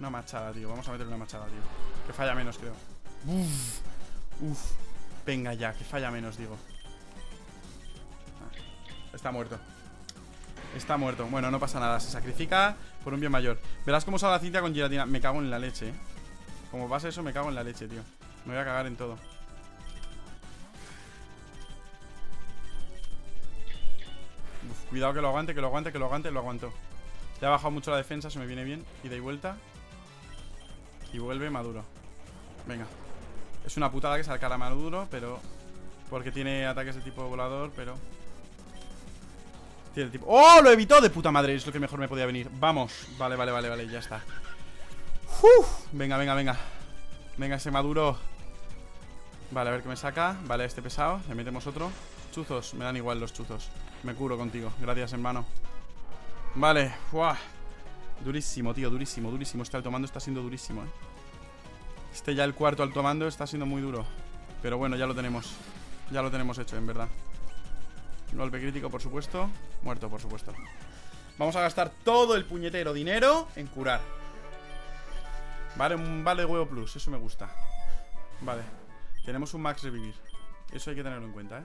Una machada, tío. Vamos a meterle una machada, tío. Que falla menos, creo. Uf. Uf. Venga ya, que falla menos, digo. Ah, Está muerto. Está muerto. Bueno, no pasa nada. Se sacrifica por un bien mayor. Verás cómo sale la cinta con giratina. Me cago en la leche, eh. Como pasa eso, me cago en la leche, tío. Me voy a cagar en todo. Uf, cuidado que lo aguante, que lo aguante, que lo aguante, lo aguanto. Ya ha bajado mucho la defensa, se me viene bien. Ida y vuelta. Y vuelve Maduro. Venga. Es una putada que salga Maduro, pero. Porque tiene ataques de tipo volador, pero. Tiene el tipo. ¡Oh! Lo evitó de puta madre. Es lo que mejor me podía venir. Vamos. Vale, vale, vale, vale. Ya está. Venga, venga, venga. Venga, ese Maduro. Vale, a ver qué me saca. Vale, este pesado. Le metemos otro. Chuzos. Me dan igual los chuzos. Me curo contigo. Gracias, hermano. Vale. Buah. Durísimo, tío. Durísimo, durísimo. Este alto mando está siendo durísimo, eh. Este ya el cuarto alto mando está siendo muy duro. Pero bueno, ya lo tenemos. Ya lo tenemos hecho, en verdad. Golpe crítico, por supuesto. Muerto, por supuesto. Vamos a gastar todo el puñetero dinero en curar. Vale, un vale huevo plus. Eso me gusta. Vale. Tenemos un max revivir. Eso hay que tenerlo en cuenta, ¿eh?